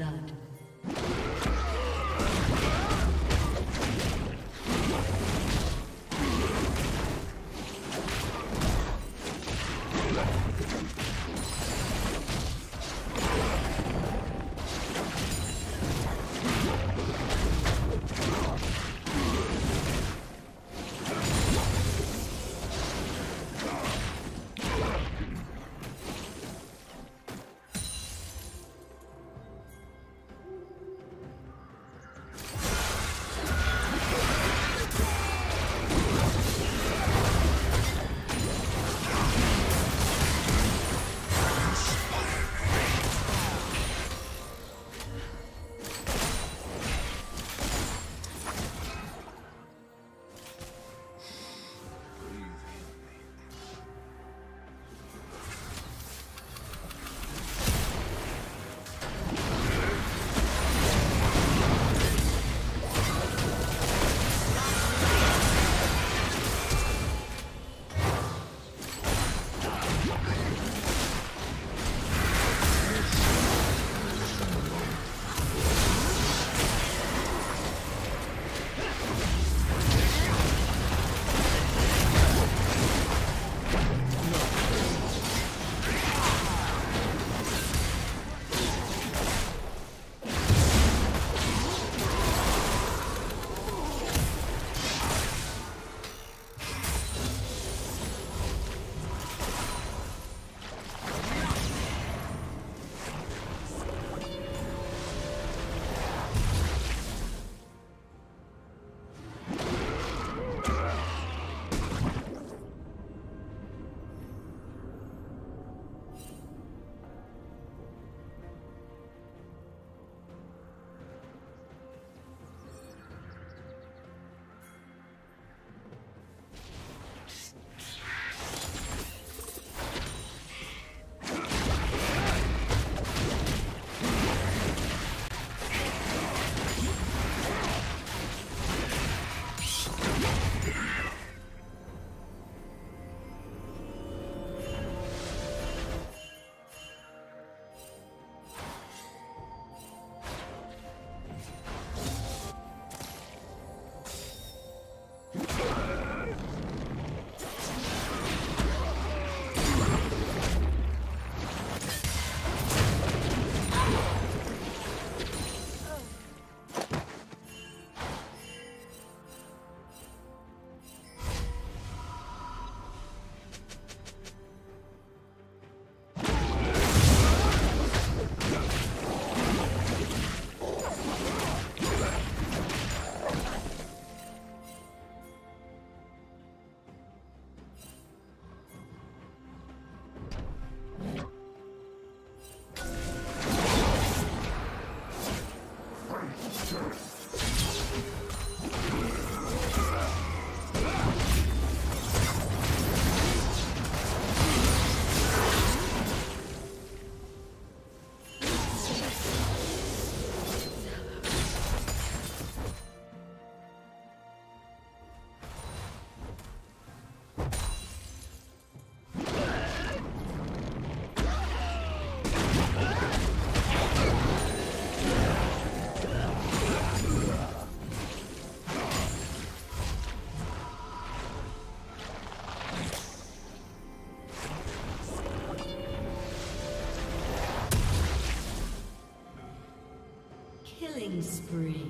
blood. Hunter. Killing spree.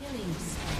Killings.